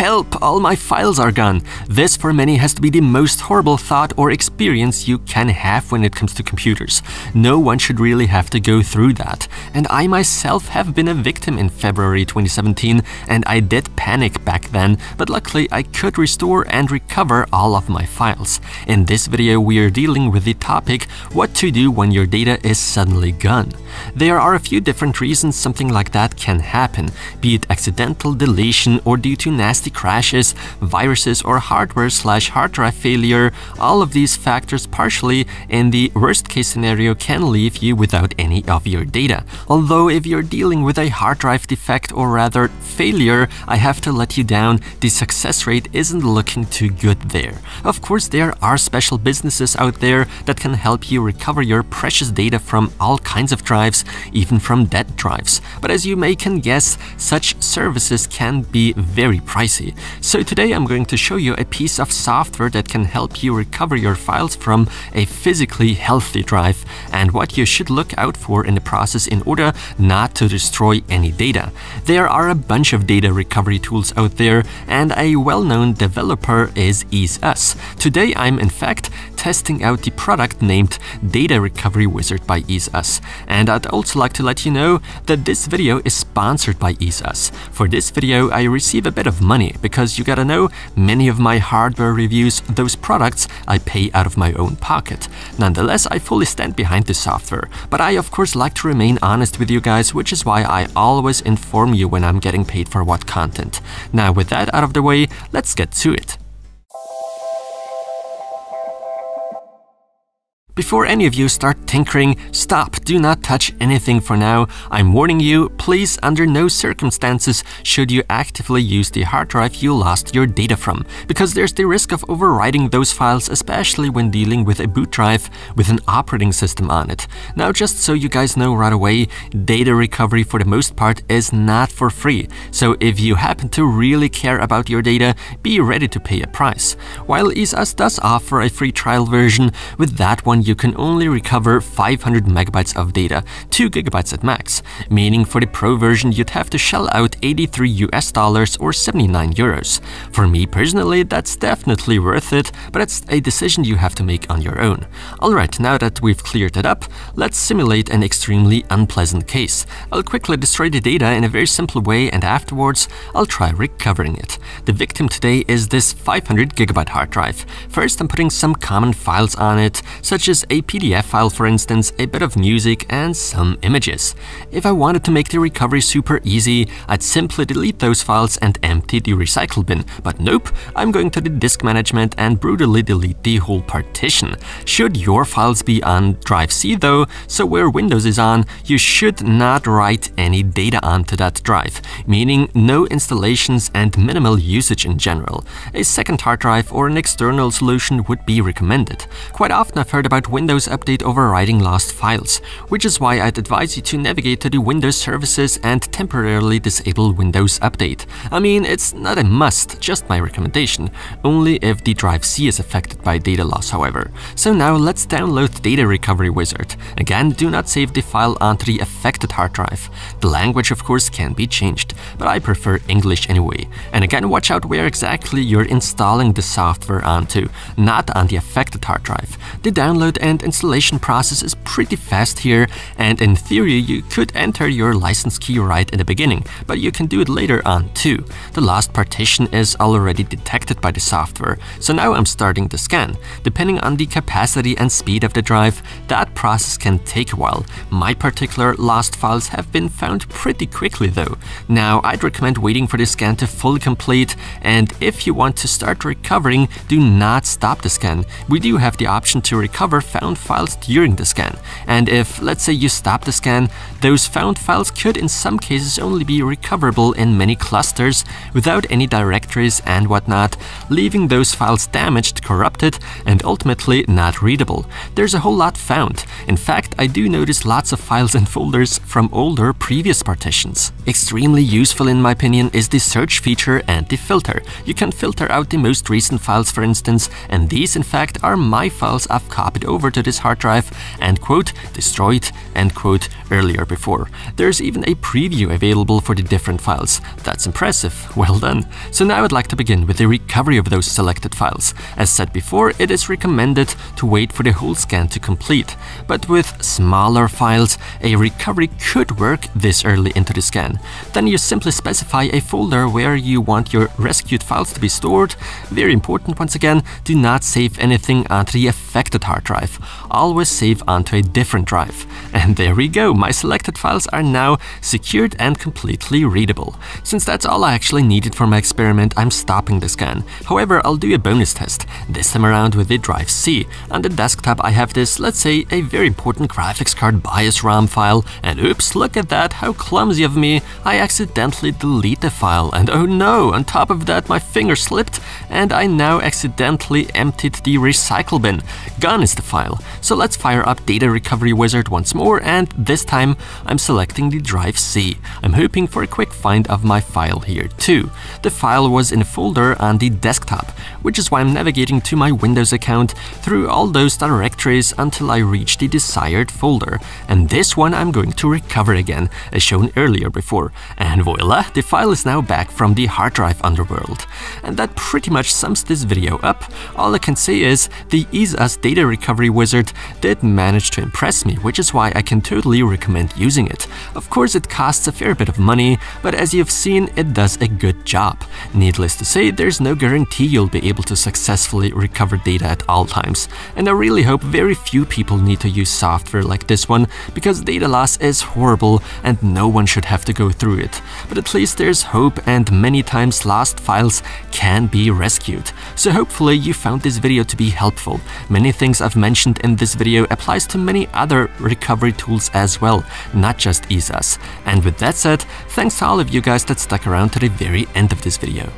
Help, all my files are gone. This for many has to be the most horrible thought or experience you can have when it comes to computers. No one should really have to go through that. And I myself have been a victim in February 2017 and I did panic back then, but luckily I could restore and recover all of my files. In this video we are dealing with the topic what to do when your data is suddenly gone. There are a few different reasons something like that can happen, be it accidental deletion or due to nasty crashes, viruses or hardware slash hard drive failure, all of these factors partially in the worst case scenario can leave you without any of your data. Although if you're dealing with a hard drive defect or rather failure, I have to let you down, the success rate isn't looking too good there. Of course there are special businesses out there that can help you recover your precious data from all kinds of drives, even from dead drives. But as you may can guess, such services can be very pricey pricey. So today I'm going to show you a piece of software that can help you recover your files from a physically healthy drive and what you should look out for in the process in order not to destroy any data. There are a bunch of data recovery tools out there and a well-known developer is EaseUS. Today I'm in fact testing out the product named Data Recovery Wizard by EaseUS. And I'd also like to let you know that this video is sponsored by EaseUS. For this video I receive a bit of money because you gotta know, many of my hardware reviews, those products I pay out of my own pocket. Nonetheless, I fully stand behind the software, but I of course like to remain honest with you guys, which is why I always inform you when I'm getting paid for what content. Now with that out of the way, let's get to it. Before any of you start tinkering, stop, do not touch anything for now. I'm warning you, please under no circumstances should you actively use the hard drive you lost your data from, because there's the risk of overwriting those files especially when dealing with a boot drive with an operating system on it. Now just so you guys know right away, data recovery for the most part is not for free, so if you happen to really care about your data, be ready to pay a price. While EaseUS does offer a free trial version, with that one you can only recover 500 megabytes of data, 2 gigabytes at max, meaning for the pro version you'd have to shell out 83 US dollars or 79 euros. For me personally, that's definitely worth it, but it's a decision you have to make on your own. Alright, now that we've cleared it up, let's simulate an extremely unpleasant case. I'll quickly destroy the data in a very simple way and afterwards I'll try recovering it. The victim today is this 500 gigabyte hard drive. First I'm putting some common files on it, such as a PDF file for instance, a bit of music and some images. If I wanted to make the recovery super easy, I'd simply delete those files and empty the recycle bin, but nope, I'm going to the disk management and brutally delete the whole partition. Should your files be on drive C though, so where Windows is on, you should not write any data onto that drive, meaning no installations and minimal usage in general. A second hard drive or an external solution would be recommended. Quite often I've heard about about Windows Update overriding lost files, which is why I'd advise you to navigate to the Windows services and temporarily disable Windows Update. I mean, it's not a must, just my recommendation, only if the drive C is affected by data loss however. So now let's download Data Recovery Wizard. Again, do not save the file onto the affected hard drive. The language of course can be changed, but I prefer English anyway. And again, watch out where exactly you're installing the software onto, not on the affected hard drive. The download download and installation process is pretty fast here, and in theory you could enter your license key right in the beginning, but you can do it later on too. The last partition is already detected by the software, so now I'm starting the scan. Depending on the capacity and speed of the drive, that process can take a while. My particular lost files have been found pretty quickly though. Now I'd recommend waiting for the scan to fully complete, and if you want to start recovering, do not stop the scan. We do have the option to recover found files during the scan. And if, let's say, you stop the scan, those found files could in some cases only be recoverable in many clusters without any directories and whatnot, leaving those files damaged, corrupted, and ultimately not readable. There's a whole lot found. In fact, I do notice lots of files and folders from older previous partitions. Extremely useful in my opinion is the search feature and the filter. You can filter out the most recent files for instance, and these in fact are my files I've copied over to this hard drive and quote, destroyed, end quote, earlier before. There's even a preview available for the different files. That's impressive, well done. So now I'd like to begin with the recovery of those selected files. As said before, it is recommended to wait for the whole scan to complete, but with smaller files, a recovery could work this early into the scan. Then you simply specify a folder where you want your rescued files to be stored. Very important once again, do not save anything onto the affected hard drive. Always save onto a different drive. And there we go, my selected files are now secured and completely readable. Since that's all I actually needed for my experiment, I'm stopping the scan. However, I'll do a bonus test, this time around with the drive C. On the desktop I have this, let's say, a very important graphics card BIOS ROM file, and oops, look at that, how clumsy of me, I accidentally delete the file, and oh no, on top of that my finger slipped, and I now accidentally emptied the recycle bin. Gone is the file. So let's fire up Data Recovery Wizard once more, and this time I'm selecting the drive C. I'm hoping for a quick find of my file here too. The file was in a folder on the desktop, which is why I'm navigating to my Windows account through all those directories until I reach the desired folder. And this one I'm going to recover again, as shown earlier before. And voila, the file is now back from the hard drive underworld. And that pretty much sums this video up. All I can say is the EaseUS data recovery wizard did manage to impress me, which is why I can totally recommend using it. Of course it costs a fair bit of money, but as you've seen, it does a good job. Needless to say, there's no guarantee you'll be able to successfully recover data at all times, and I really hope very few people need to use software like this one, because data loss is horrible and no one should have to go through it. But at least there's hope and many times lost files can be rescued. So hopefully you found this video to be helpful. Many things I've mentioned in this video applies to many other recovery tools as well, not just EaseUS. And with that said, thanks to all of you guys that stuck around to the very end of this video.